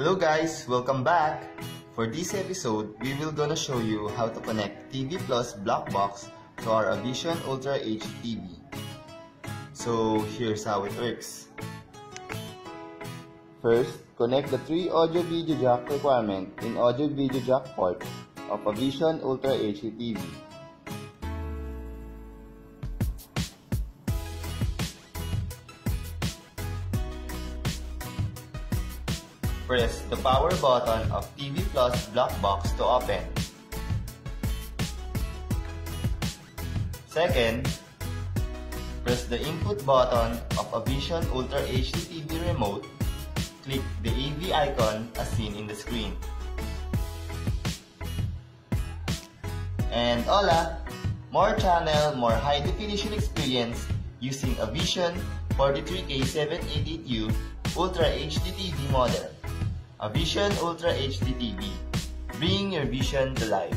Hello guys, welcome back. For this episode, we will gonna show you how to connect TV Plus Black Box to our Avision Ultra HD TV. So here's how it works. First, connect the three audio video jack requirement in audio video jack port of Avision Ultra HD TV. Press the power button of TV Plus black box to open. Second, press the input button of Avision Ultra HD TV remote. Click the AV icon as seen in the screen. And hola! More channel, more high definition experience using Avision 43K 788U Ultra HD TV model. Avision Ultra HD TV, bringing your vision to life.